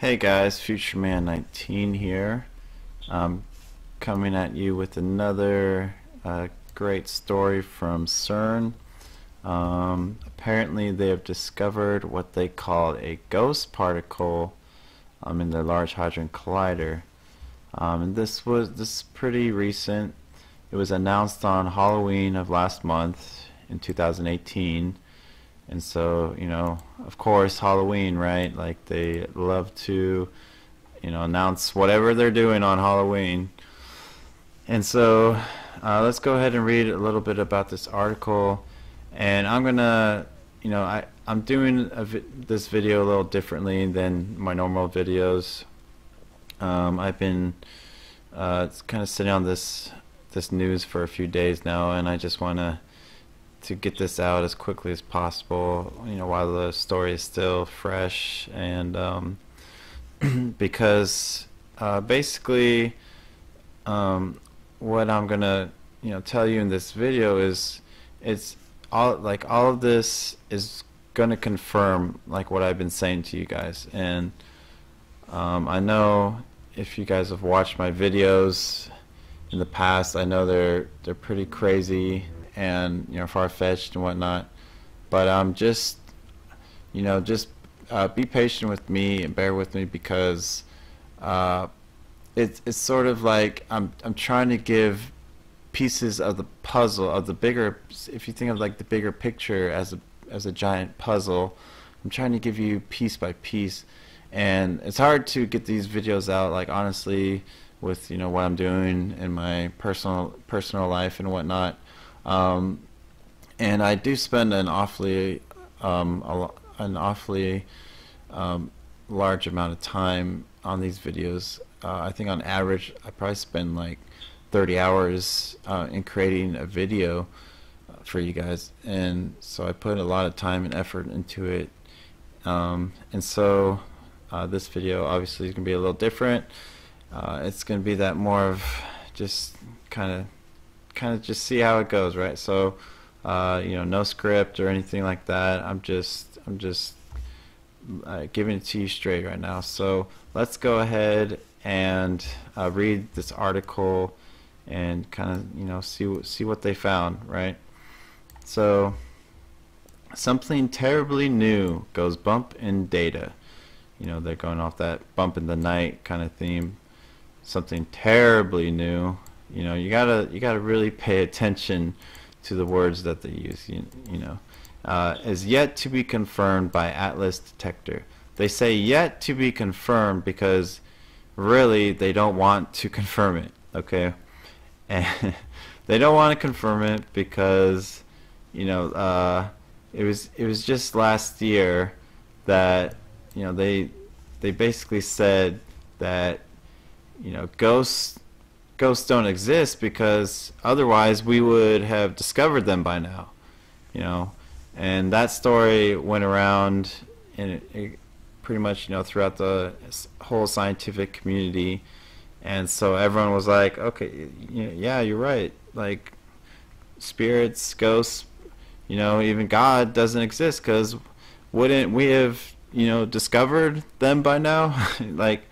Hey guys, Futureman 19 here. I'm coming at you with another uh, great story from CERN. Um, apparently they have discovered what they call a ghost particle um, in the Large Hadron Collider. Um, and this was this is pretty recent. It was announced on Halloween of last month in 2018 and so you know of course Halloween right? Like they love to you know announce whatever they're doing on Halloween. And so uh, let's go ahead and read a little bit about this article. And I'm gonna you know I I'm doing vi this video a little differently than my normal videos. Um, I've been uh, kind of sitting on this this news for a few days now and I just want to to get this out as quickly as possible you know while the story is still fresh. And um, because uh, basically um, what I'm gonna you know tell you in this video is it's all like all of this is gonna confirm like what I've been saying to you guys. And um, I know if you guys have watched my videos in the past I know they're they're pretty crazy and you know far-fetched and whatnot. But um just you know just uh, be patient with me and bear with me because uh, it's it's sort of like I'm I'm trying to give pieces of the puzzle of the bigger if you think of like the bigger picture as a as a giant puzzle I'm trying to give you piece by piece. And it's hard to get these videos out like honestly with you know what I'm doing in my personal personal life and whatnot um, and I do spend an awfully um, an awfully um, large amount of time on these videos. Uh, I think on average I probably spend like 30 hours uh, in creating a video uh, for you guys. And so I put a lot of time and effort into it. Um, and so uh, this video obviously is going to be a little different. Uh, it's going to be that more of just kind of kind of just see how it goes, right? So, uh, you know, no script or anything like that. I'm just, I'm just uh, giving it to you straight right now. So let's go ahead and uh, read this article and kind of, you know, see see what they found, right? So, something terribly new goes bump in data. You know, they're going off that bump in the night kind of theme. Something terribly new you know, you gotta you gotta really pay attention to the words that they use. You, you know, uh, is yet to be confirmed by Atlas Detector. They say yet to be confirmed because really they don't want to confirm it. Okay, and they don't want to confirm it because you know uh, it was it was just last year that you know they they basically said that you know ghosts ghosts don't exist because otherwise we would have discovered them by now you know? And that story went around and it, it pretty much you know throughout the whole scientific community. And so everyone was like okay yeah you're right. Like spirits ghosts you know even god doesn't exist because wouldn't we have you know discovered them by now? Like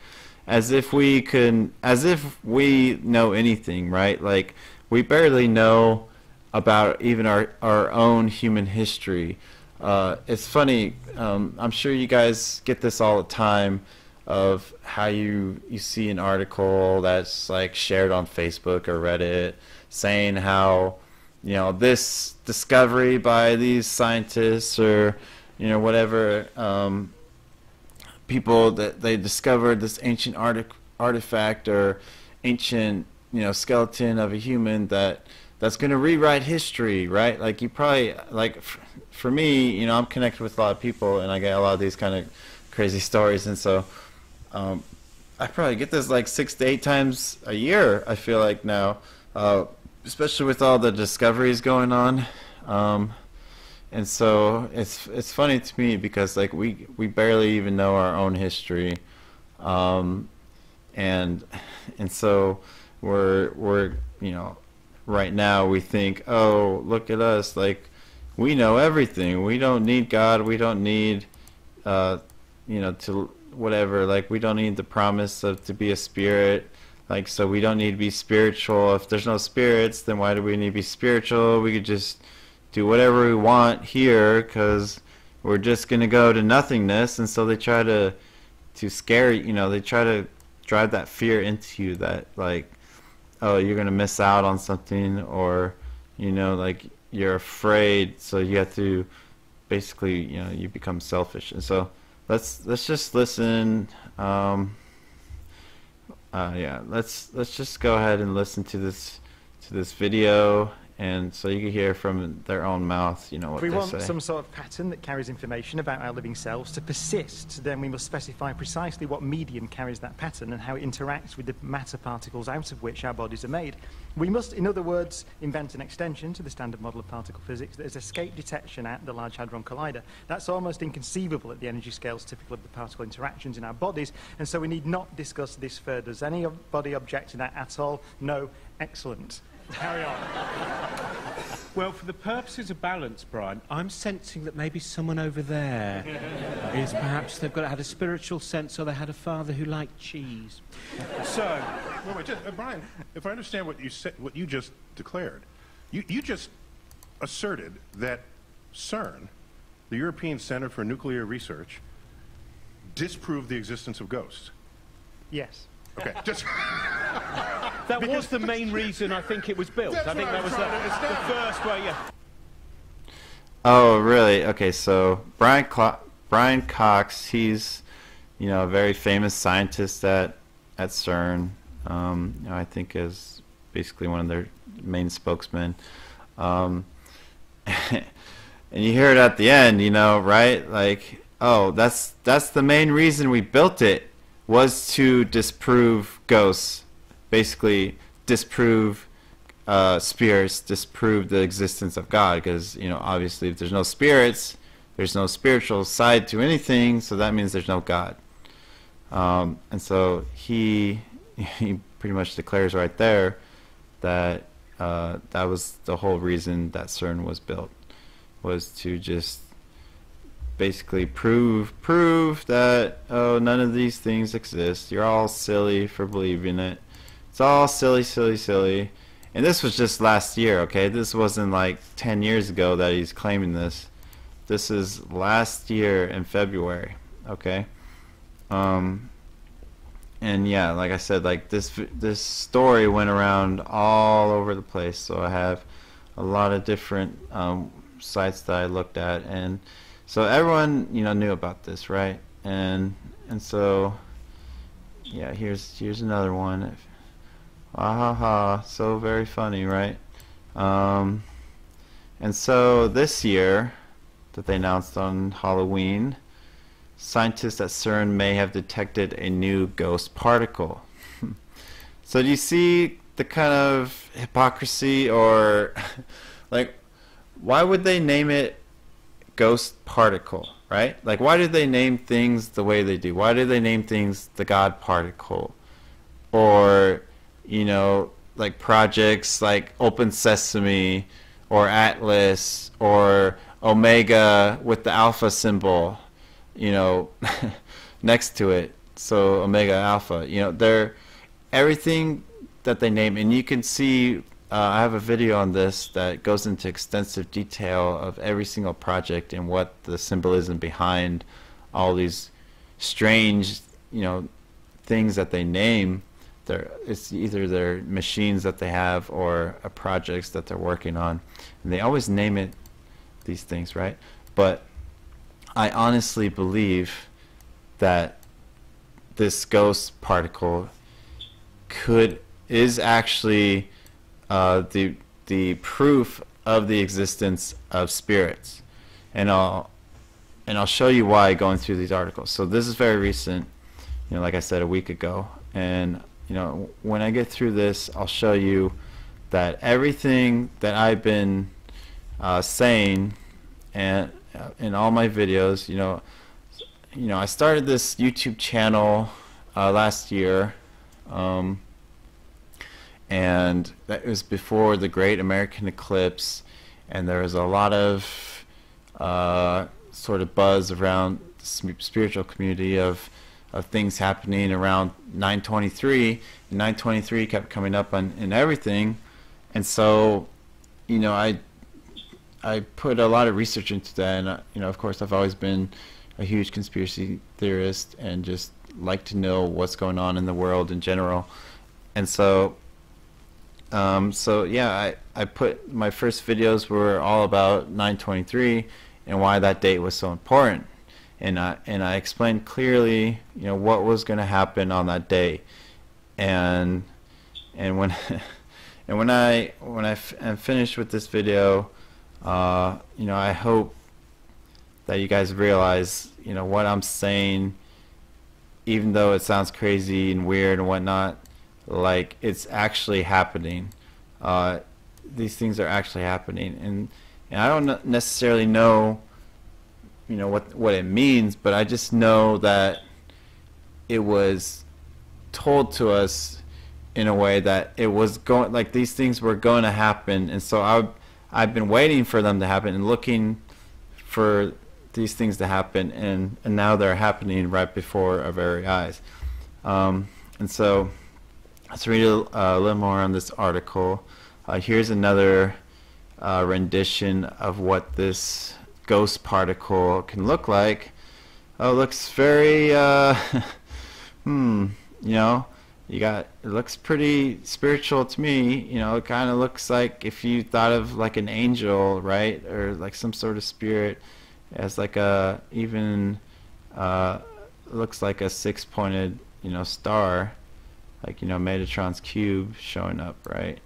as if we can as if we know anything right? Like we barely know about even our our own human history. Uh, it's funny um, I'm sure you guys get this all the time of how you you see an article that's like shared on Facebook or Reddit saying how you know this discovery by these scientists or you know whatever um, people that they discovered this ancient artifact or ancient you know skeleton of a human that that's going to rewrite history right? Like you probably like for me you know i'm connected with a lot of people and i get a lot of these kind of crazy stories and so um, i probably get this like six to eight times a year i feel like now uh, especially with all the discoveries going on. Um, and so it's it's funny to me because like we we barely even know our own history um, and and so we're we're you know right now we think oh look at us like we know everything we don't need God we don't need uh, you know to whatever. Like we don't need the promise of to be a spirit. Like so, we don't need to be spiritual. If there's no spirits, then why do we need to be spiritual? We could just do whatever we want here because we're just gonna go to nothingness. And so they try to to scare you know they try to drive that fear into you that like oh you're gonna miss out on something or you know like you're afraid. So you have to basically you know you become selfish. And so let's let's just listen um, uh, yeah let's let's just go ahead and listen to this to this video and so you can hear from their own mouth, you know, what if we want say. some sort of pattern that carries information about our living selves to persist, then we must specify precisely what medium carries that pattern and how it interacts with the matter particles out of which our bodies are made. We must, in other words, invent an extension to the standard model of particle physics that is escape detection at the Large Hadron Collider. That's almost inconceivable at the energy scales typical of the particle interactions in our bodies, and so we need not discuss this further. Does anybody object to that at all? No? Excellent. Carry on. Well, for the purposes of balance, Brian, I'm sensing that maybe someone over there is perhaps they've got had a spiritual sense or they had a father who liked cheese. So, Wait, wait, just, uh, Brian, if I understand what you said, what you just declared, you, you just asserted that CERN, the European Center for Nuclear Research, disproved the existence of ghosts. Yes. Okay, just that was the main reason I think it was built. I think that I'm was the, the first way, yeah. Oh, really? Okay, so Brian Clo- Brian Cox, he's you know a very famous scientist at at CERN. Um, you know, I think is basically one of their main spokesmen. Um, and you hear it at the end, you know, right? Like, oh, that's that's the main reason we built it was to disprove ghosts, basically disprove uh, spirits, disprove the existence of God, because you know obviously if there's no spirits, there's no spiritual side to anything, so that means there's no God. Um, and so he he pretty much declares right there that uh, that was the whole reason that CERN was built, was to just basically prove prove that oh none of these things exist. You're all silly for believing it. It's all silly, silly, silly. And this was just last year, okay? This wasn't like 10 years ago that he's claiming this. This is last year in February, okay? Um, and yeah, like I said, like this this story went around all over the place. So I have a lot of different um, sites that I looked at, and so everyone you know knew about this, right? And and so yeah, here's here's another one. Ah ha ha, so very funny, right? Um, and so this year that they announced on Halloween, scientists at CERN may have detected a new ghost particle. so do you see the kind of hypocrisy or like why would they name it ghost particle, right? Like why do they name things the way they do? Why do they name things the God particle? Or you know, like projects like Open Sesame or Atlas or Omega with the alpha symbol, you know, next to it. So Omega Alpha, you know, they're everything that they name, and you can see. Uh, I have a video on this that goes into extensive detail of every single project and what the symbolism behind all these strange, you know, things that they name. Their it's either their machines that they have or uh, projects that they're working on. And they always name it these things right? But i honestly believe that this ghost particle could is actually uh, the the proof of the existence of spirits. And i'll and i'll show you why going through these articles. So this is very recent you know like i said a week ago. And you know, when I get through this, I'll show you that everything that I've been uh, saying and uh, in all my videos, you know, you know, I started this YouTube channel uh, last year, um, and that was before the Great American Eclipse, and there was a lot of uh, sort of buzz around the spiritual community of of things happening around 923 and 923 kept coming up on in everything. And so you know i i put a lot of research into that. And uh, you know of course i've always been a huge conspiracy theorist and just like to know what's going on in the world in general. And so um, so yeah I, I put my first videos were all about 923 and why that date was so important. And I and I explained clearly, you know, what was going to happen on that day, and and when and when I when I am finished with this video, uh, you know, I hope that you guys realize, you know, what I'm saying, even though it sounds crazy and weird and whatnot, like it's actually happening. Uh, these things are actually happening, and and I don't necessarily know you know what what it means, but I just know that it was told to us in a way that it was going like these things were going to happen, and so I I've been waiting for them to happen and looking for these things to happen, and and now they're happening right before our very eyes, um, and so let's read a, little more on this article. Uh, here's another uh, rendition of what this ghost particle can look like. Oh, it looks very, uh, hmm, you know, you got, it looks pretty spiritual to me. You know, it kind of looks like if you thought of like an angel, right? Or like some sort of spirit as like a, even, uh, looks like a six pointed, you know, star. Like, you know, Metatron's cube showing up, right?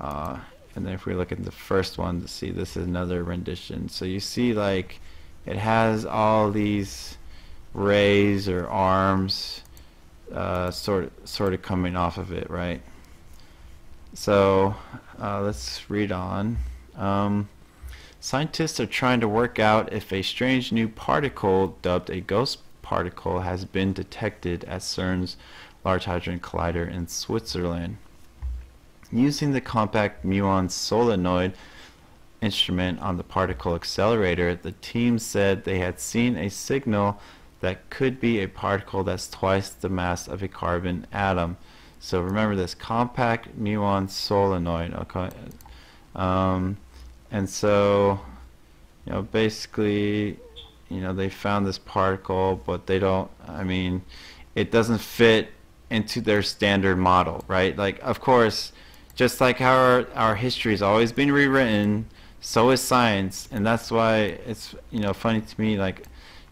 Uh, and then if we look at the first one to see this is another rendition. So you see like it has all these rays or arms uh, sort sort of coming off of it right? So uh, let's read on. Um, scientists are trying to work out if a strange new particle dubbed a ghost particle has been detected at CERN's Large Hadron Collider in Switzerland Using the compact muon solenoid instrument on the particle accelerator, the team said they had seen a signal that could be a particle that's twice the mass of a carbon atom. So remember this compact muon solenoid. Okay. Um, and so, you know, basically, you know, they found this particle, but they don't, I mean, it doesn't fit into their standard model, right? Like, of course, just like how our, our history has always been rewritten, so is science, and that's why it's you know funny to me. Like,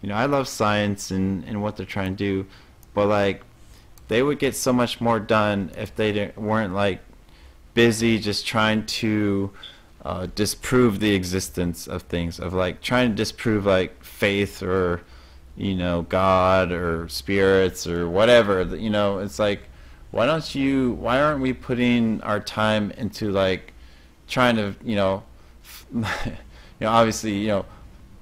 you know, I love science and and what they're trying to do, but like, they would get so much more done if they weren't like busy just trying to uh, disprove the existence of things, of like trying to disprove like faith or you know God or spirits or whatever. You know, it's like why don't you why aren't we putting our time into like trying to you know you know obviously you know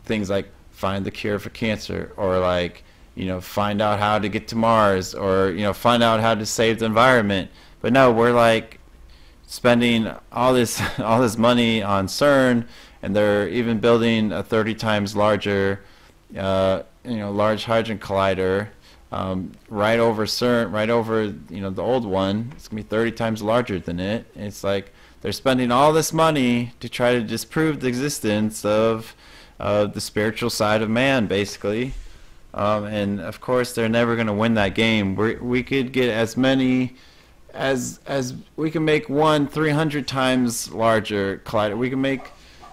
things like find the cure for cancer or like you know find out how to get to Mars or you know find out how to save the environment but no we're like spending all this all this money on CERN and they're even building a 30 times larger uh, you know large hadron collider um, right over CERN, right over you know the old one. It's gonna be 30 times larger than it. It's like they're spending all this money to try to disprove the existence of uh, the spiritual side of man, basically. Um, and of course, they're never gonna win that game. we we could get as many as as we can make one 300 times larger collider. We can make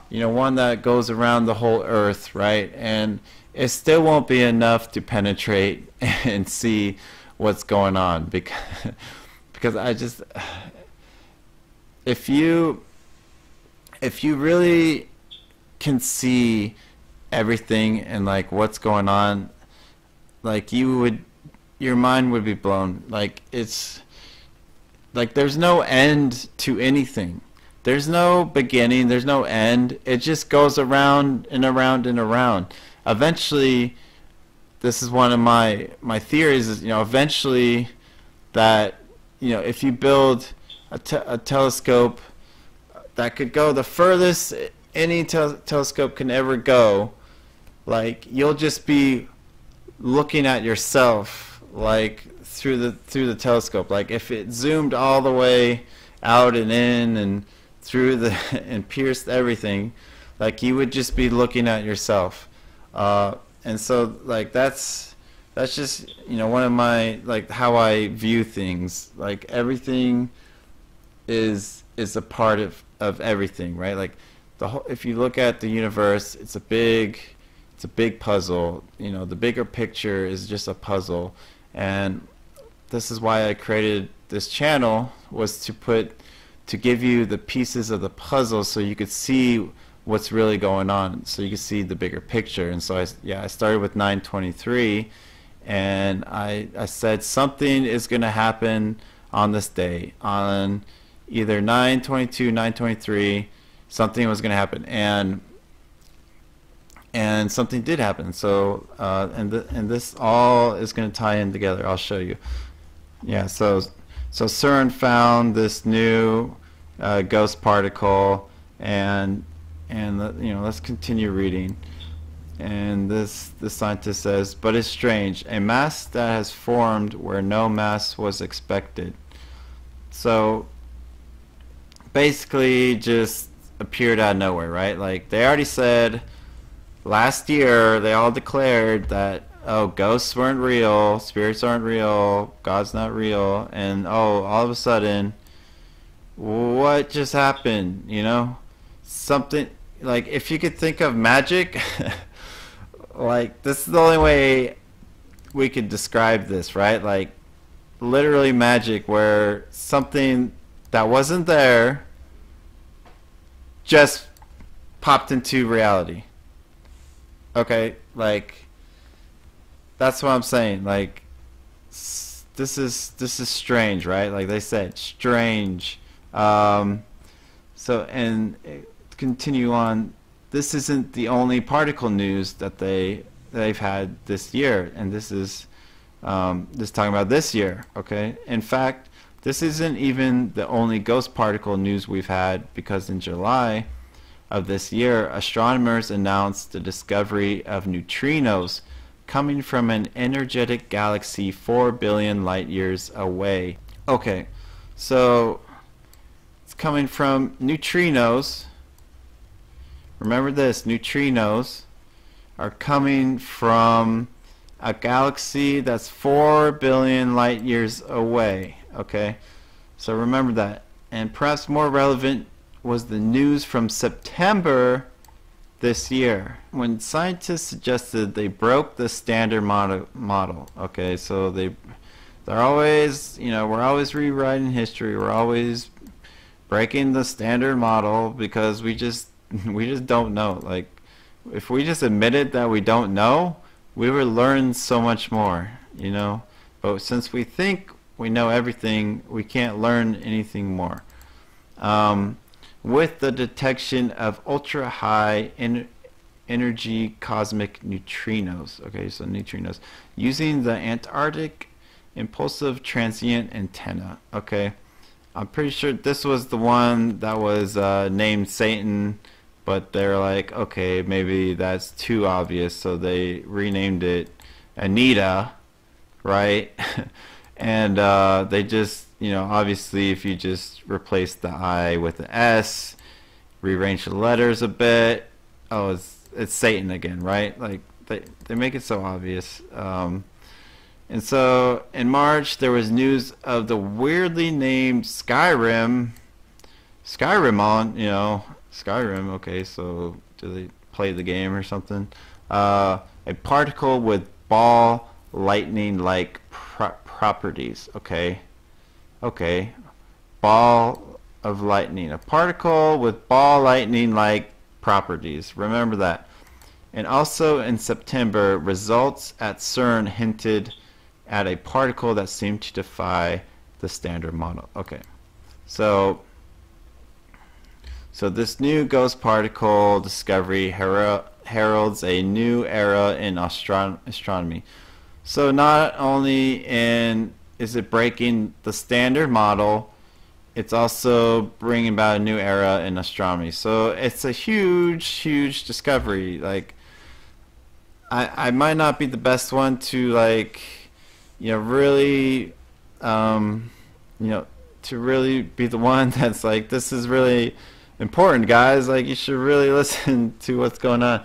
you know one that goes around the whole Earth, right? And it still won't be enough to penetrate and see what's going on because because I just if you if you really can see everything and like what's going on like you would your mind would be blown. Like it's like there's no end to anything. There's no beginning there's no end. It just goes around and around and around eventually, this is one of my my theories. Is you know eventually that you know if you build a, te a telescope that could go the furthest any te telescope can ever go, like you'll just be looking at yourself like through the through the telescope. Like if it zoomed all the way out and in and through the and pierced everything, like you would just be looking at yourself. Uh, and so like that's that's just you know one of my like how I view things. Like everything is is a part of of everything, right? Like the whole, if you look at the universe, it's a big it's a big puzzle. You know, the bigger picture is just a puzzle, and this is why I created this channel was to put to give you the pieces of the puzzle so you could see what's really going on. So you can see the bigger picture. And so I yeah I started with 923 and I I said something is going to happen on this day. On either 922 923 something was going to happen. And and something did happen. So uh, and th- and this all is going to tie in together. I'll show you. Yeah so so CERN found this new uh, ghost particle and and you know let's continue reading. And this the scientist says but it's strange. A mass that has formed where no mass was expected. So basically just appeared out of nowhere right? Like they already said last year they all declared that oh ghosts weren't real spirits aren't real god's not real and oh all of a sudden what just happened you know? Something like if you could think of magic like this is the only way we could describe this right? Like literally magic where something that wasn't there just popped into reality. Okay? Like that's what i'm saying. Like this is this is strange right? Like they said strange. Um so and uh, continue on this isn't the only particle news that they they've had this year. And this is um, this talking about this year okay? In fact this isn't even the only ghost particle news we've had because in July of this year astronomers announced the discovery of neutrinos coming from an energetic galaxy 4 billion light years away. Okay so it's coming from neutrinos Remember this, neutrinos are coming from a galaxy that's 4 billion light years away, okay? So remember that. And perhaps more relevant was the news from September this year when scientists suggested they broke the standard model, model okay? So they they're always, you know, we're always rewriting history. We're always breaking the standard model because we just we just don't know. Like, if we just admitted that we don't know, we would learn so much more, you know. But since we think we know everything, we can't learn anything more. Um, with the detection of ultra high en- energy cosmic neutrinos, okay, so neutrinos, using the Antarctic impulsive transient antenna, okay. I'm pretty sure this was the one that was uh, named Satan but they're like, okay, maybe that's too obvious, so they renamed it Anita, right? and uh, they just, you know, obviously, if you just replace the I with an S, rearrange the letters a bit, oh, it's it's Satan again, right? Like they they make it so obvious. Um, and so in March, there was news of the weirdly named Skyrim. Skyrim on, you know, Skyrim. Okay, so do they play the game or something? Uh, a particle with ball lightning-like pro- properties. Okay, okay, ball of lightning. A particle with ball lightning-like properties. Remember that. And also in September, results at CERN hinted at a particle that seemed to defy the standard model. Okay, so so this new ghost particle discovery hera- heralds a new era in astron- astronomy. So not only in is it breaking the standard model, it's also bringing about a new era in astronomy. So it's a huge, huge discovery. Like I, I might not be the best one to like you know, really, um, you know, to really be the one that's like, this is really important, guys. Like, you should really listen to what's going on.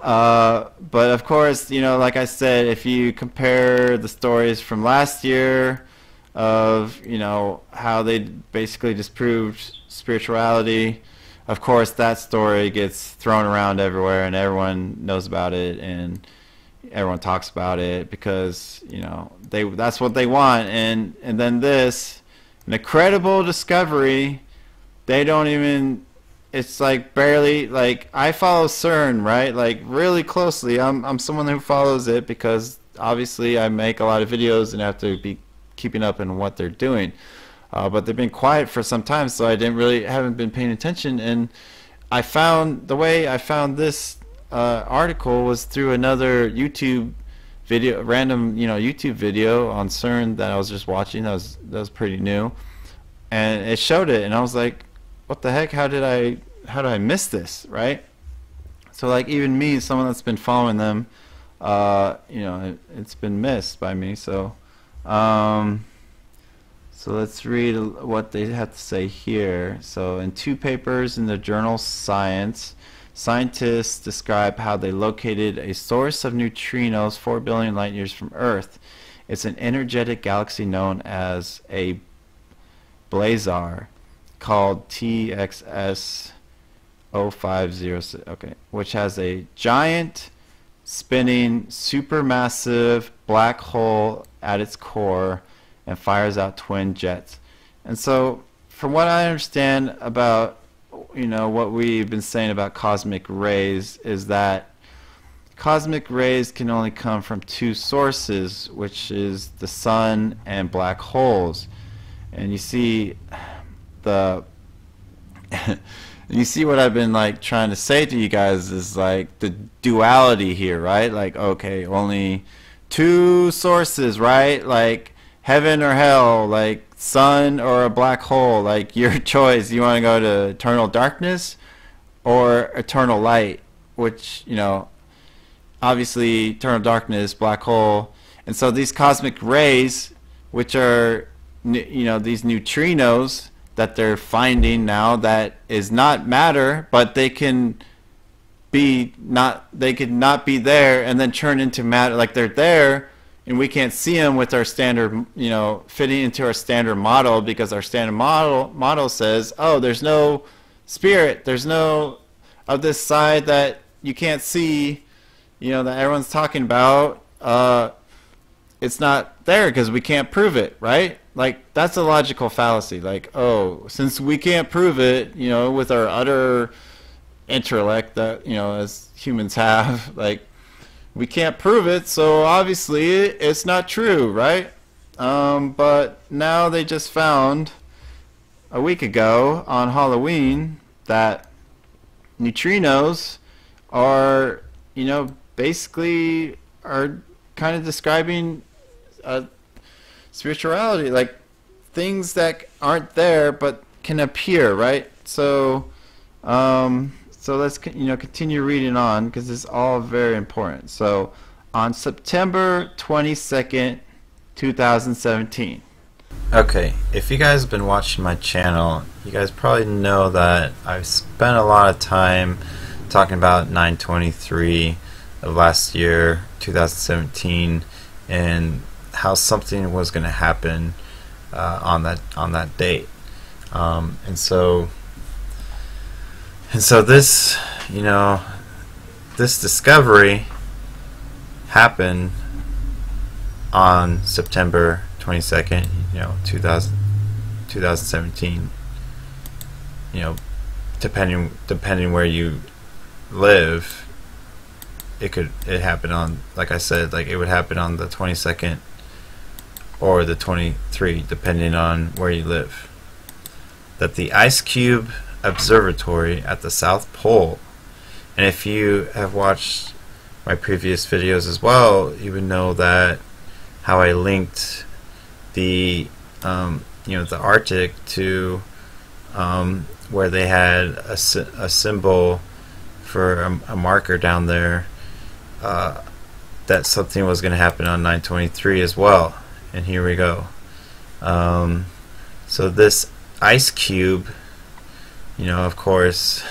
Uh, but of course, you know, like I said, if you compare the stories from last year of, you know, how they basically disproved spirituality, of course, that story gets thrown around everywhere and everyone knows about it and everyone talks about it because, you know, they that's what they want. And, and then this, an incredible discovery, they don't even it's like barely like I follow CERN, right? Like really closely. I'm I'm someone who follows it because obviously I make a lot of videos and have to be keeping up in what they're doing. Uh, but they've been quiet for some time, so I didn't really haven't been paying attention. And I found the way I found this uh, article was through another YouTube video, random you know YouTube video on CERN that I was just watching. That was that was pretty new, and it showed it, and I was like, what the heck? How did I how did I miss this? Right? So like even me, someone that's been following them, uh, you know, it, has been missed by me. So, um, so let's read what they have to say here. So in two papers in the journal Science, scientists describe how they located a source of neutrinos 4 billion light years from Earth. It's an energetic galaxy known as a blazar called TXS 0506, okay, which has a giant spinning supermassive black hole at its core and fires out twin jets. And so from what I understand about you know what we've been saying about cosmic rays is that cosmic rays can only come from two sources, which is the sun and black holes. And you see the you see what I've been like trying to say to you guys is like the duality here, right? Like okay, only two sources, right? Like heaven or hell, like sun or a black hole, like your choice. You want to go to eternal darkness or eternal light, which, you know, obviously eternal darkness, black hole. And so these cosmic rays, which are you know, these neutrinos that they're finding now that is not matter, but they can be not they could not be there and then turn into matter like they're there and we can't see them with our standard you know fitting into our standard model because our standard model model says oh there's no spirit there's no of this side that you can't see you know that everyone's talking about uh, it's not there because we can't prove it right? Like that's a logical fallacy. Like oh since we can't prove it you know with our utter intellect that you know as humans have like we can't prove it. So obviously it's not true right? Um, but now they just found a week ago on Halloween that neutrinos are you know basically are kind of describing a spirituality, like things that aren't there but can appear, right? So, um, so let's you know continue reading on because it's all very important. So, on September twenty second, two thousand seventeen. Okay, if you guys have been watching my channel, you guys probably know that I've spent a lot of time talking about 923 of last year, 2017, and how something was going to happen uh, on that on that date, um, and so and so this you know this discovery happened on September 22nd, you know, 2000, 2017. You know, depending depending where you live, it could it happen on like I said, like it would happen on the 22nd or the 23, depending on where you live. That the Ice Cube Observatory at the South Pole, and if you have watched my previous videos as well, you would know that how I linked the um, you know the Arctic to um, where they had a, a symbol for a, a marker down there uh, that something was going to happen on 923 as well and here we go. Um, so this ice cube, you know, of course,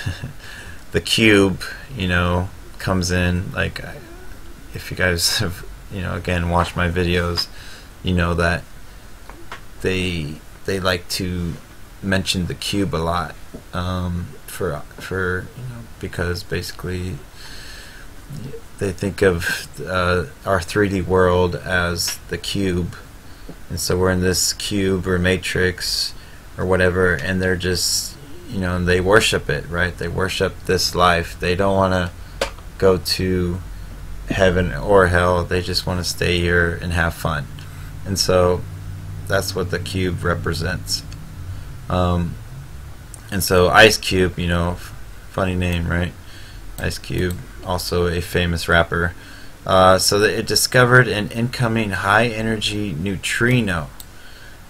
the cube, you know, comes in like if you guys have, you know, again watched my videos, you know that they they like to mention the cube a lot um, for for you know because basically they think of uh, our 3D world as the cube, and so we're in this cube or matrix or whatever, and they're just you know they worship it, right? They worship this life. They don't want to go to heaven or hell. They just want to stay here and have fun, and so that's what the cube represents. Um, and so Ice Cube, you know, funny name, right? Ice Cube, also a famous rapper. Uh, so that it discovered an incoming high energy neutrino.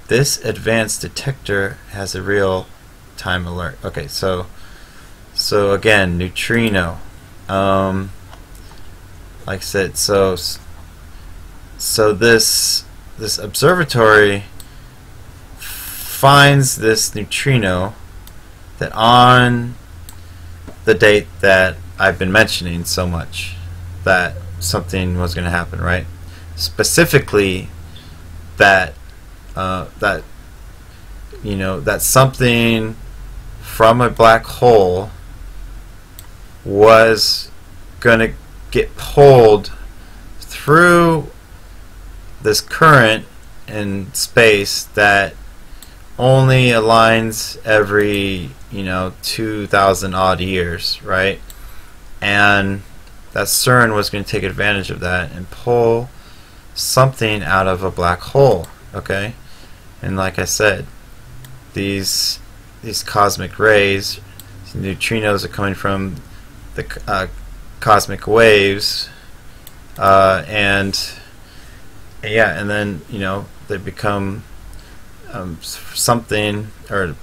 This advanced detector has a real time alert. Okay, so so again, neutrino. Um, like I said, so so this this observatory finds this neutrino that on the date that I've been mentioning so much that something was going to happen, right? Specifically, that uh, that you know that something from a black hole was going to get pulled through this current in space that only aligns every you know 2000 odd years right and that CERN was going to take advantage of that and pull something out of a black hole okay? And like I said these these cosmic rays neutrinos are coming from the uh, cosmic waves uh, and yeah and then you know they become um, something or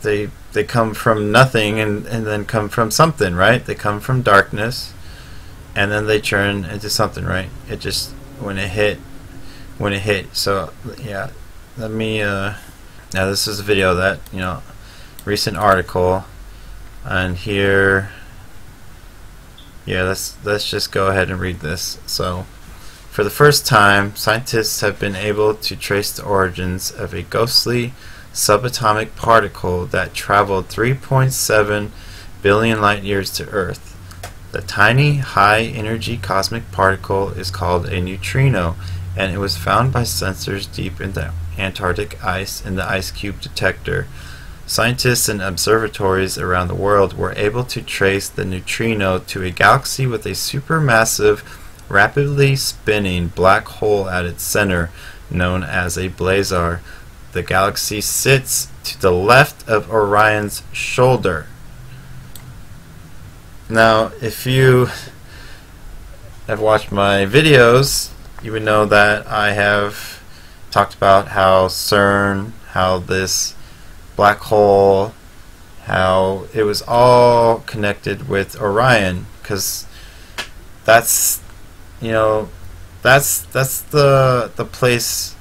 they they come from nothing and, and then come from something right? They come from darkness and then they turn into something right? It just when it hit when it hit. So yeah let me uh now this is a video that you know recent article. And here yeah let's let's just go ahead and read this. So for the first time, scientists have been able to trace the origins of a ghostly subatomic particle that traveled 3.7 billion light years to Earth. The tiny, high-energy cosmic particle is called a neutrino, and it was found by sensors deep in the Antarctic ice in the Ice Cube detector. Scientists in observatories around the world were able to trace the neutrino to a galaxy with a supermassive rapidly spinning black hole at its center, known as a blazar. The galaxy sits to the left of Orion's shoulder. Now, if you have watched my videos, you would know that I have talked about how CERN, how this black hole, how it was all connected with Orion, because that's you know, that's that's the the place.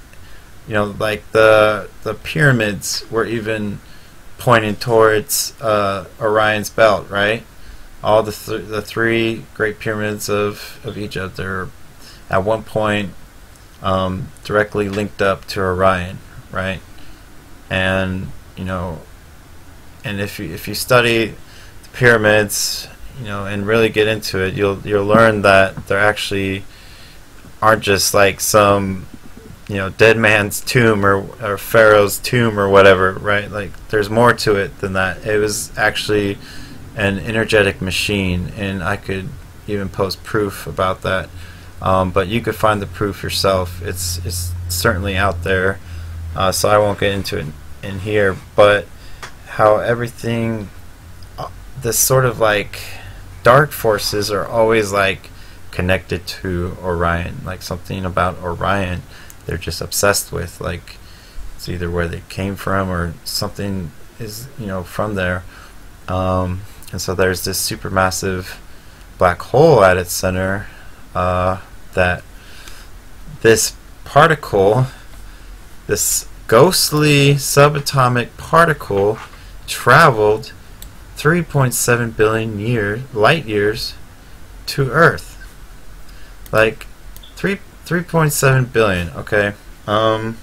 You know, like the the pyramids were even pointing towards uh, Orion's belt, right? All the th the three great pyramids of of Egypt are at one point um, directly linked up to Orion, right? And you know, and if you if you study the pyramids you know, and really get into it, you'll you'll learn that there actually aren't just like some you know dead man's tomb or, or pharaoh's tomb or whatever right like there's more to it than that it was actually an energetic machine and i could even post proof about that um, but you could find the proof yourself it's it's certainly out there uh, so i won't get into it in here but how everything uh, this sort of like dark forces are always like connected to Orion, like something about Orion they're just obsessed with. Like it's either where they came from or something is you know from there. Um, and so there's this supermassive black hole at its center uh, that this particle this ghostly subatomic particle traveled 3.7 billion year light years to Earth. Like three 3.7 billion. Okay. Um.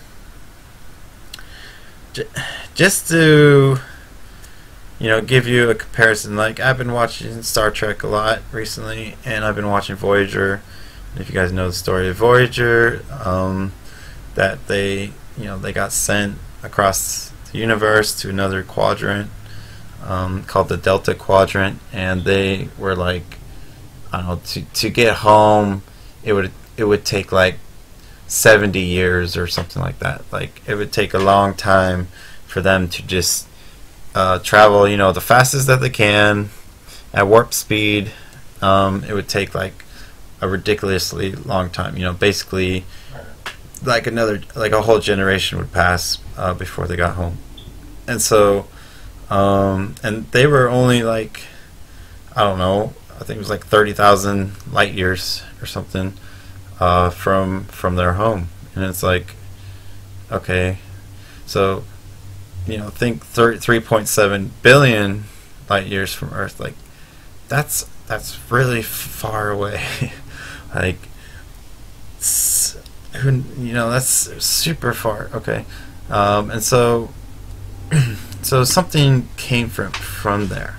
J- just to you know give you a comparison, like I've been watching Star Trek a lot recently, and I've been watching Voyager. If you guys know the story of Voyager, um, that they you know they got sent across the universe to another quadrant um, called the Delta Quadrant, and they were like, I don't know, to to get home, it would it would take like 70 years or something like that. Like it would take a long time for them to just uh, travel, you know, the fastest that they can at warp speed. Um, it would take like a ridiculously long time. You know, basically like another like a whole generation would pass uh, before they got home, and so um, and they were only like I don't know. I think it was like thirty thousand light years or something uh, from from their home, and it's like, okay, so you know, think three point seven billion light years from Earth, like that's that's really far away, like. You know that's super far. Okay, um, and so so something came from from there,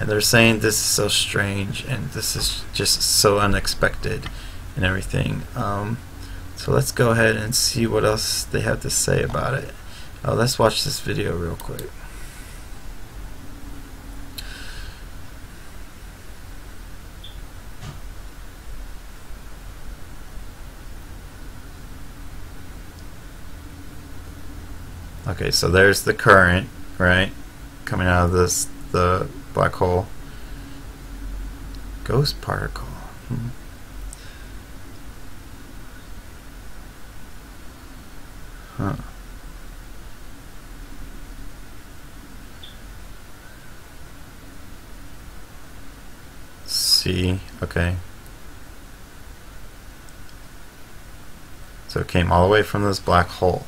and they're saying this is so strange and this is just so unexpected and everything. Um, so let's go ahead and see what else they have to say about it. Uh, let's watch this video real quick. Okay, so there's the current, right? Coming out of this the black hole. Ghost particle. Hmm. Huh. See, okay. So it came all the way from this black hole.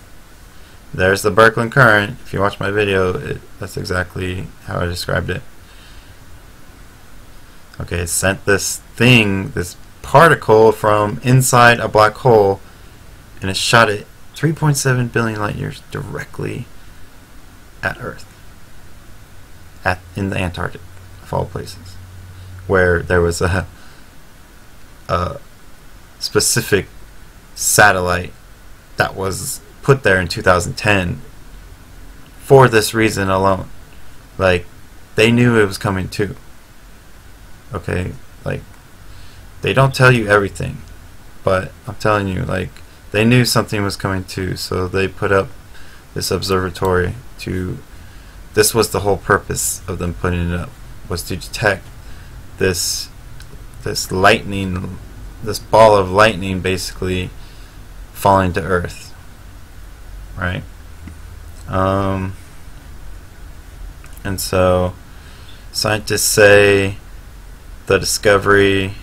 There's the Birkeland current. If you watch my video, it, that's exactly how I described it. Okay, it sent this thing, this particle from inside a black hole, and it shot it 3.7 billion light years directly at Earth, at in the Antarctic, of all places, where there was a, a specific satellite that was put there in 2010 for this reason alone. Like, they knew it was coming too. Okay? Like, they don't tell you everything, but I'm telling you, like, they knew something was coming too, so they put up this observatory to. This was the whole purpose of them putting it up, was to detect this this lightning, this ball of lightning, basically falling to Earth right? Um, and so scientists say the discovery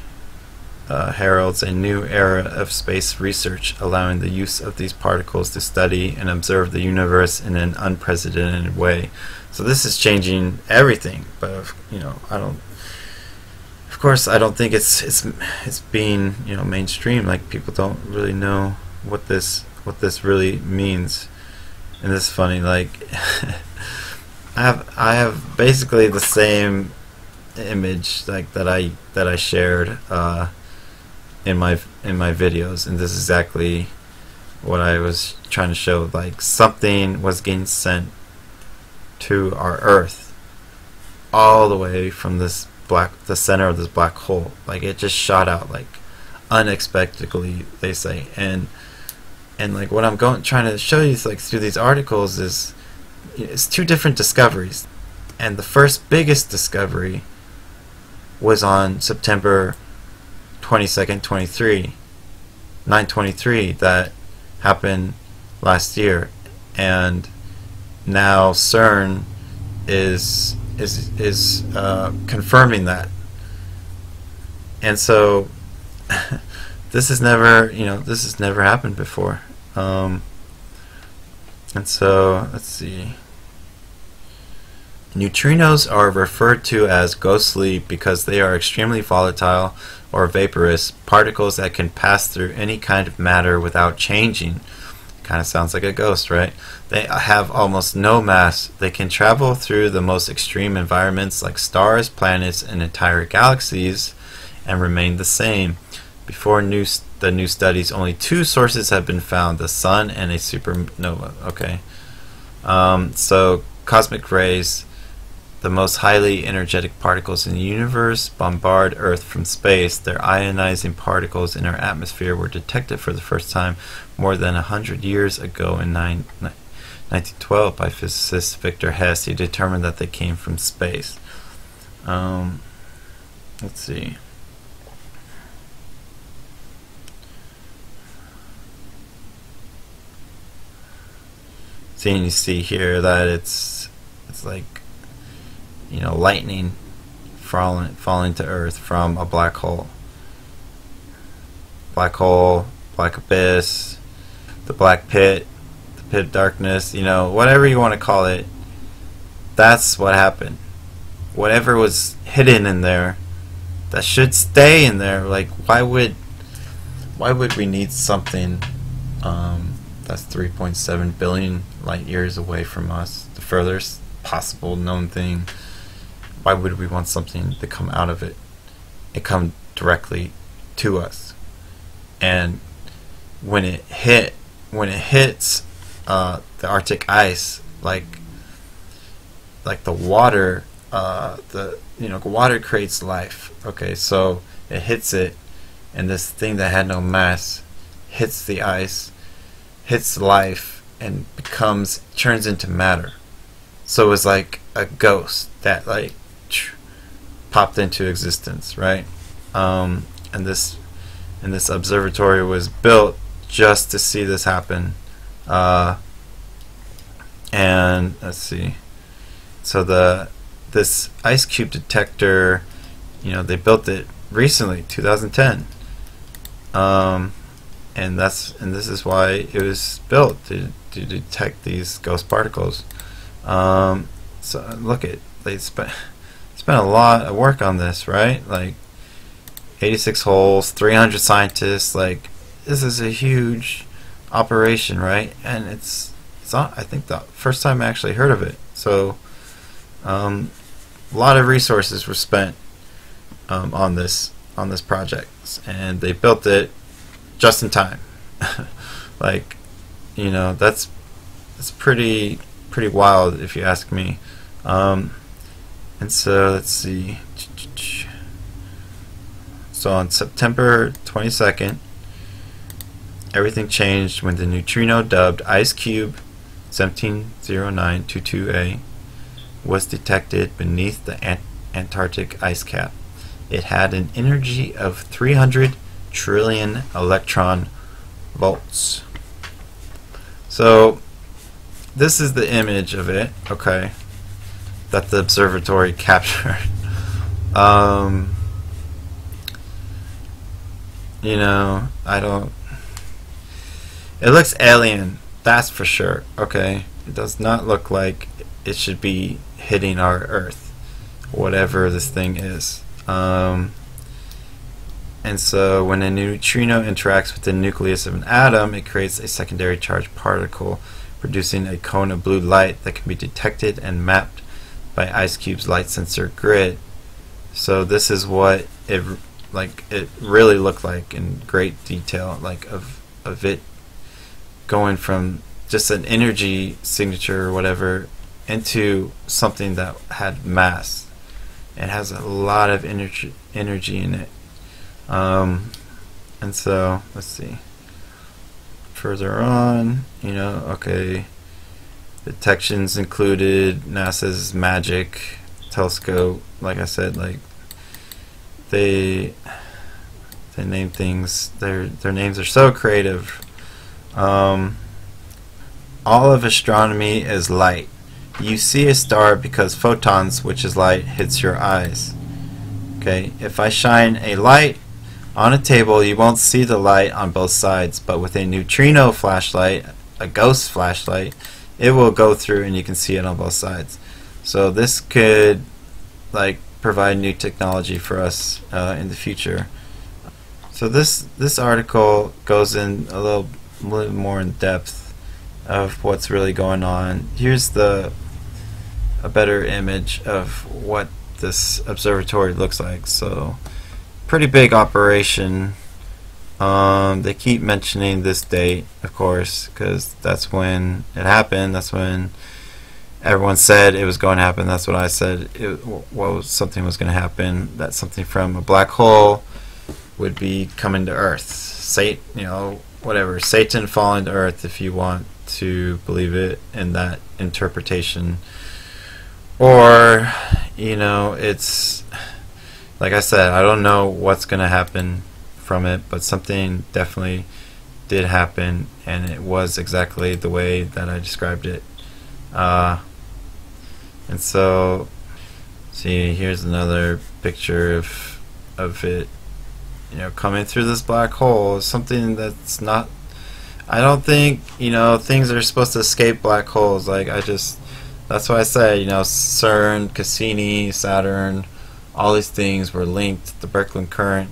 uh, heralds a new era of space research, allowing the use of these particles to study and observe the universe in an unprecedented way. So this is changing everything, but you know, I don't. Of course, I don't think it's it's it's being you know mainstream. Like people don't really know what this what this really means. And it's funny, like I have I have basically the same image like that I that I shared uh, in my in my videos, and this is exactly what I was trying to show. Like something was getting sent to our Earth all the way from this black the center of this black hole. Like it just shot out like unexpectedly, they say, and and like what I'm going trying to show you like through these articles is it's two different discoveries. And the first biggest discovery was on September 22nd 23 923 that happened last year. And now CERN is is is uh, confirming that and so this has never you know this has never happened before um, and so, let's see. Neutrinos are referred to as ghostly because they are extremely volatile or vaporous particles that can pass through any kind of matter without changing. Kind of sounds like a ghost, right? They have almost no mass. They can travel through the most extreme environments like stars, planets, and entire galaxies and remain the same. Before new the new studies, only two sources have been found: the sun and a supernova. Okay, um, so cosmic rays the most highly energetic particles in the universe bombard Earth from space. Their ionizing particles in our atmosphere were detected for the first time more than a hundred years ago in 1912 by physicist Victor Hess. He determined that they came from space. Um, let's see. Seeing you see here that it's it's like you know, lightning falling falling to Earth from a black hole. Black hole, black abyss, the black pit, the pit of darkness, you know, whatever you want to call it. That's what happened. Whatever was hidden in there, that should stay in there. Like, why would, why would we need something um, that's 3.7 billion light years away from us, the furthest possible known thing? Why would we want something to come out of it and come directly to us? And when it hit, when it hits uh, the Arctic ice, like like the water, uh, the you know water creates life. Okay, so it hits it, and this thing that had no mass hits the ice, hits life, and becomes turns into matter. So it's like a ghost that like popped into existence, right? Um, and this and this observatory was built just to see this happen. Uh, and let's see. So the this ice cube detector, you know, they built it recently, 2010. Um, and that's and this is why it was built to, to detect these ghost particles. Um, so look at they spent spent a lot of work on this, right? Like 86 holes, 300 scientists. Like this is a huge operation, right? And it's it's not, I think the first time I actually heard of it. So um, a lot of resources were spent um, on this on this project, and they built it just in time. like you know that's that's pretty pretty wild if you ask me. Um, and so let's see. So on September 22nd, everything changed when the neutrino dubbed Ice Cube 170922A was detected beneath the Ant Antarctic ice cap. It had an energy of 300 trillion electron volts. So this is the image of it, okay? That the observatory captured. um, you know, I don't. It looks alien, that's for sure. Okay, it does not look like it should be hitting our Earth, whatever this thing is. Um, and so, when a neutrino interacts with the nucleus of an atom, it creates a secondary charged particle, producing a cone of blue light that can be detected and mapped by IceCube's light sensor grid. So this is what it like it really looked like in great detail, like of of it going from just an energy signature or whatever into something that had mass. It has a lot of energy energy in it. Um, and so let's see. Further on, you know, okay Detections included NASA's MAGIC telescope. Like I said, like they they name things. Their their names are so creative. Um, all of astronomy is light. You see a star because photons, which is light, hits your eyes. Okay, if I shine a light on a table, you won't see the light on both sides, but with a neutrino flashlight, a ghost flashlight, it will go through and you can see it on both sides. So this could like provide new technology for us uh, in the future. So this this article goes in a little, little more in depth of what's really going on. Here's the a better image of what this observatory looks like. So pretty big operation. Um, they keep mentioning this date, of course, because that's when it happened. That's when everyone said it was going to happen. That's what I said. It, well, something was going to happen. That something from a black hole would be coming to Earth. Satan, you know, whatever. Satan falling to Earth, if you want to believe it in that interpretation. Or, you know, it's like I said, I don't know what's going to happen from it, but something definitely did happen, and it was exactly the way that I described it. Uh, and so, see, here's another picture of of it, you know, coming through this black hole. Something that's not. I don't think you know things are supposed to escape black holes. Like I just, that's why I say you know CERN, Cassini, Saturn, all these things were linked. The Birkeland current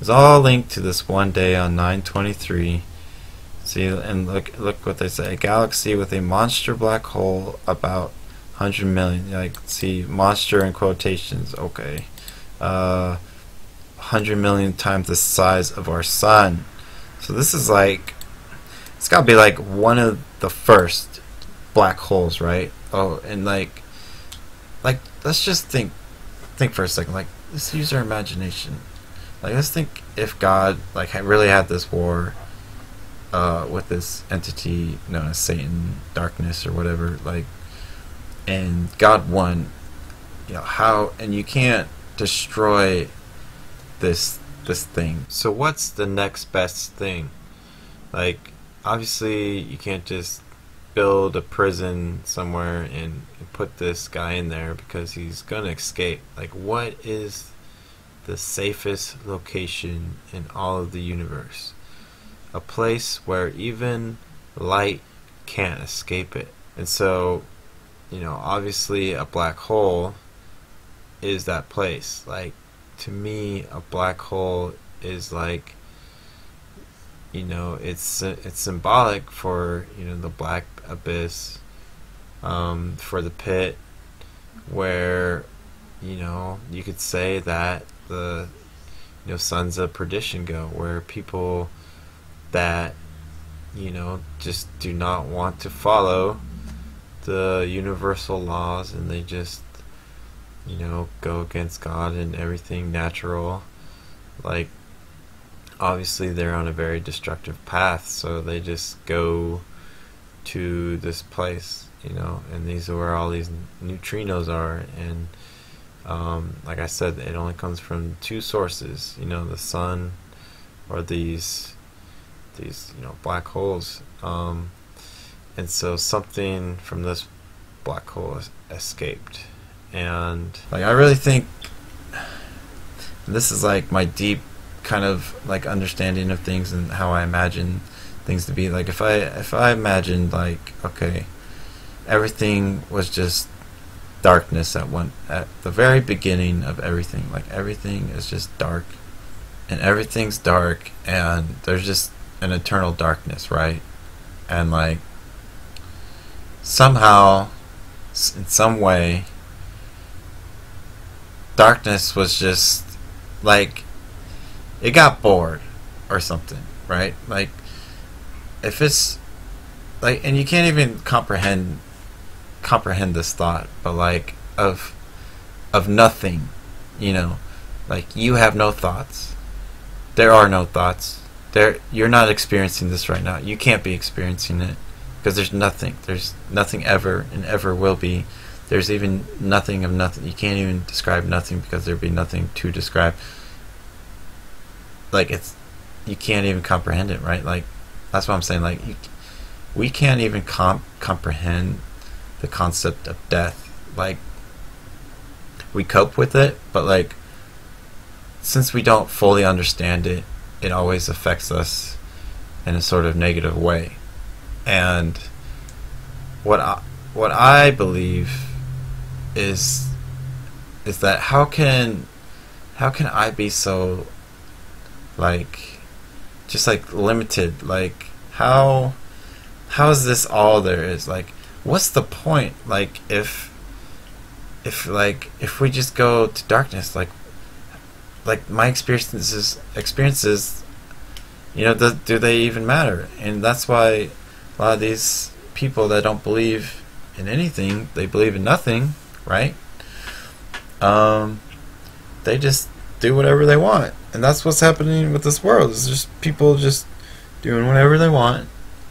is all linked to this one day on 923. See, and look, look what they say: a galaxy with a monster black hole about 100 million. Like, see, monster in quotations. Okay. Uh, 100 million times the size of our sun. So this is like, it's got to be like one of the first black holes, right? Oh, and like, like, let's just think, think for a second. Like, let's use our imagination. Like, let's think if God, like, really had this war uh, with this entity known as Satan, darkness, or whatever. Like, and God won. You know how, and you can't destroy this this thing. So what's the next best thing? Like, obviously, you can't just build a prison somewhere and, and put this guy in there because he's gonna escape. Like, what is the safest location in all of the universe? A place where even light can't escape it. And so you know, obviously a black hole is that place. Like to me, a black hole is like you know, it's it's symbolic for you know the black abyss, um, for the pit, where you know you could say that the you know sons of perdition go, where people that you know just do not want to follow the universal laws and they just you know go against God and everything natural like obviously they're on a very destructive path so they just go to this place you know and these are where all these neutrinos are and um, like I said it only comes from two sources you know the sun or these these you know black holes. Um, and so something from this black hole escaped. And like i really think this is like my deep kind of like understanding of things and how i imagine things to be. Like if i if i imagined like okay everything was just darkness at one at the very beginning of everything. Like everything is just dark. And everything's dark and there's just an eternal darkness right? And like somehow, in some way, darkness was just like it got bored or something, right? Like if it's like and you can't even comprehend comprehend this thought, but like of of nothing, you know, like you have no thoughts. There are no thoughts. There you're not experiencing this right now. You can't be experiencing it because there's nothing. There's nothing ever and ever will be. There's even nothing of nothing. You can't even describe nothing because there'd be nothing to describe. Like it's, you can't even comprehend it, right? Like that's what I'm saying. Like you, we can't even comp- comprehend the concept of death. Like we cope with it, but like since we don't fully understand it, it always affects us in a sort of negative way. And what I, what I believe is is that how can how can I be so like just like limited? Like how how is this all there is? Like what's the point? Like if if like if we just go to darkness like like my experiences experiences you know do, do they even matter? And that's why a lot of these people that don't believe in anything they believe in nothing right? Um they just do whatever they want. And that's what's happening with this world. Is just people just doing whatever they want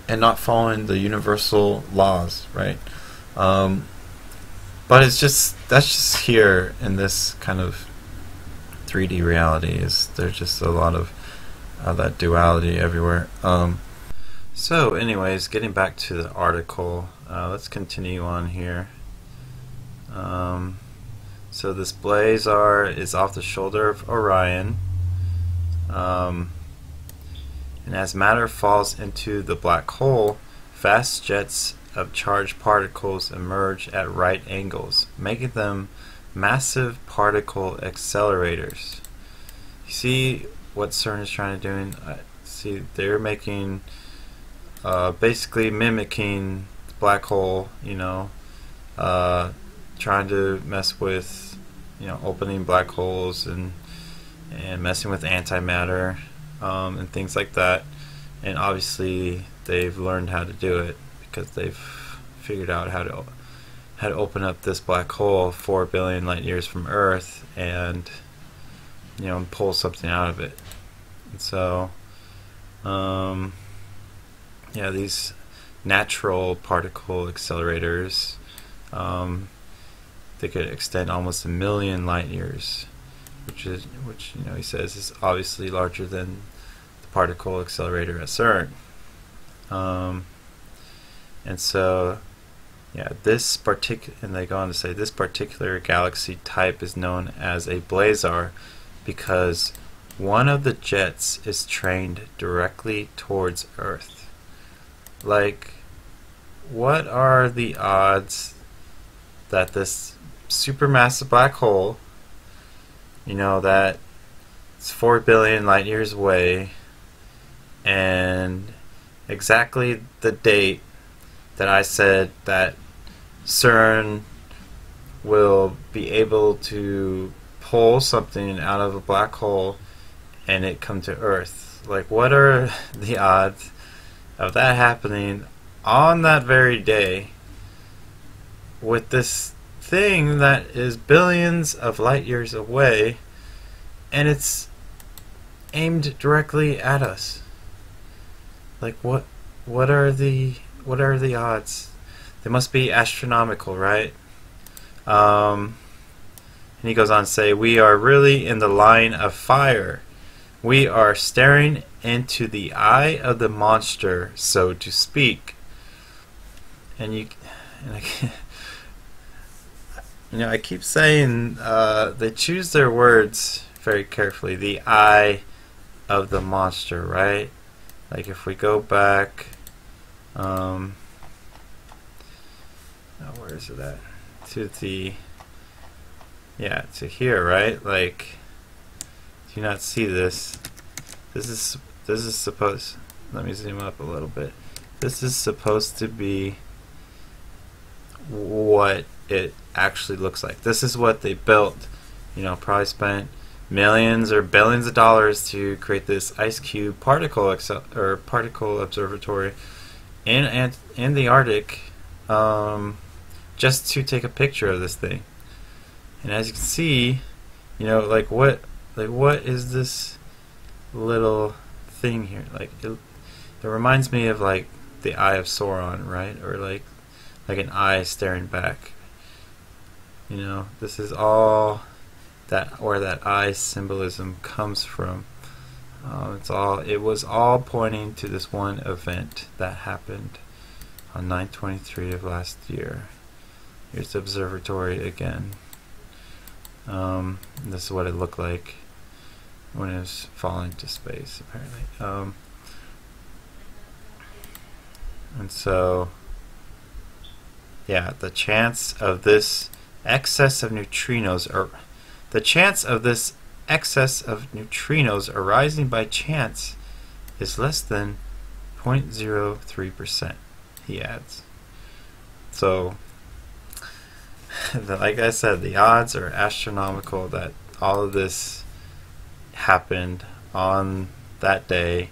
and not following the universal laws right? Um, but it's just that's just here in this kind of 3d reality is there's just a lot of uh, that duality everywhere. Um, so anyways getting back to the article uh, let's continue on here. Um, so this Blazar is off the shoulder of Orion. Um, and as matter falls into the black hole, fast jets of charged particles emerge at right angles, making them massive particle accelerators. You see what CERN is trying to do? Uh, see, they're making, uh, basically mimicking the black hole, you know, uh, trying to mess with you know opening black holes and and messing with antimatter um, and things like that. And obviously they've learned how to do it because they've figured out how to how to open up this black hole four billion light years from Earth and you know pull something out of it. And so um, yeah, these natural particle accelerators um, they could extend almost a million light years, which is which you know he says is obviously larger than particle accelerator at CERN. Um, and so, yeah, this particular and they go on to say this particular galaxy type is known as a blazar because one of the jets is trained directly towards Earth. Like, what are the odds that this supermassive black hole, you know, that it's 4 billion light years away, and exactly the date that I said that CERN will be able to pull something out of a black hole and it come to Earth. Like, what are the odds of that happening on that very day with this thing that is billions of light years away and it's aimed directly at us. Like what what are the what are the odds? They must be astronomical, right? Um, and he goes on to say, We are really in the line of fire. We are staring into the eye of the monster, so to speak. And you and I you know, I keep saying uh, they choose their words very carefully. The eye of the monster, right? Like if we go back, um, oh, where is it at? To the, yeah, to here, right? Like, do you not see this? This is this is supposed. Let me zoom up a little bit. This is supposed to be what it actually looks like. This is what they built. You know, probably spent millions or billions of dollars to create this IceCube particle or particle observatory in in the Arctic, um, just to take a picture of this thing. And as you can see, you know, like what, like what is this little thing here? Like it, it reminds me of like the Eye of Sauron, right? Or like like an eye staring back. You know, this is all that where that eye symbolism comes from. Uh, it's all it was all pointing to this one event that happened on 923 of last year. Here's the observatory again. Um, this is what it looked like when it was falling to space, apparently. Um, And so, yeah, the chance of this excess of neutrinos, or the chance of this excess of neutrinos arising by chance is less than 0.03%, he adds. So, like I said, the odds are astronomical that all of this happened on that day,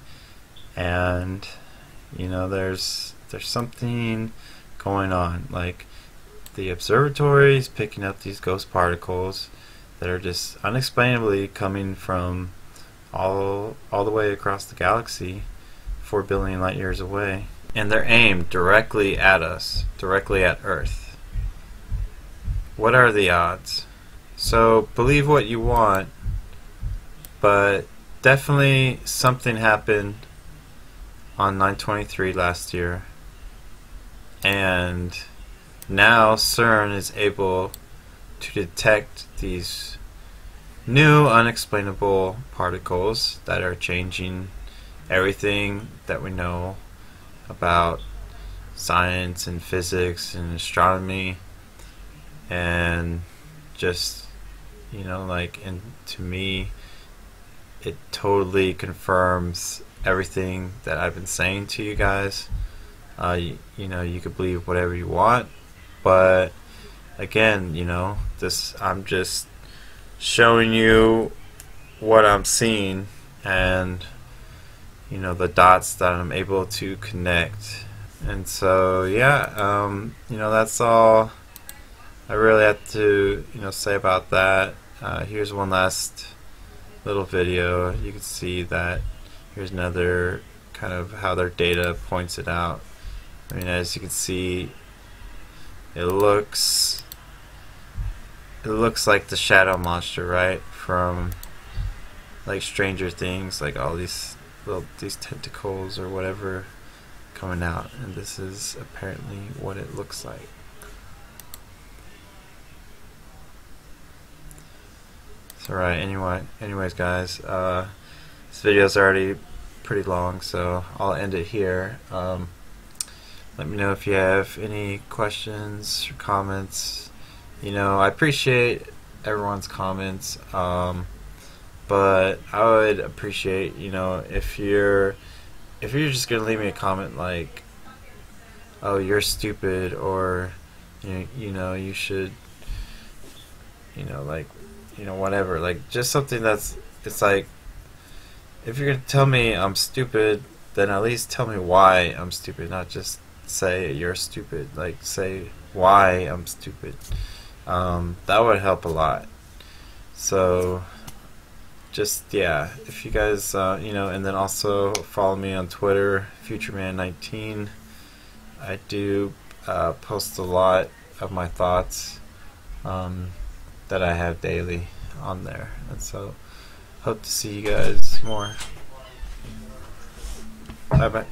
and you know, there's there's something going on. Like the observatory is picking up these ghost particles that are just unexplainably coming from all all the way across the galaxy, four billion light years away, and they're aimed directly at us, directly at Earth. What are the odds? So believe what you want, but definitely something happened on 923 last year, and now CERN is able to detect these new unexplainable particles that are changing everything that we know about science and physics and astronomy and just you know like and to me it totally confirms everything that I've been saying to you guys. Uh, you, you know you could believe whatever you want but again you know this I'm just showing you what I'm seeing and you know the dots that I'm able to connect. And so yeah um, you know that's all I really have to you know say about that. Uh, here's one last little video. You can see that here's another kind of how their data points it out. I mean as you can see it looks it looks like the shadow monster right? From like Stranger Things like all these little these tentacles or whatever coming out. And this is apparently what it looks like. So right anyway anyways guys uh, this video is already pretty long so I'll end it here. Um, let me know if you have any questions or comments. You know I appreciate everyone's comments um, but I would appreciate you know if you're if you're just gonna leave me a comment like oh you're stupid or you you know you should you know like you know whatever. Like just something that's it's like if you're gonna tell me I'm stupid then at least tell me why I'm stupid not just say you're stupid. Like say why I'm stupid. Um, that would help a lot. So just yeah if you guys uh, you know and then also follow me on Twitter futureman19 I do uh, post a lot of my thoughts um, that I have daily on there. And so hope to see you guys more. Bye bye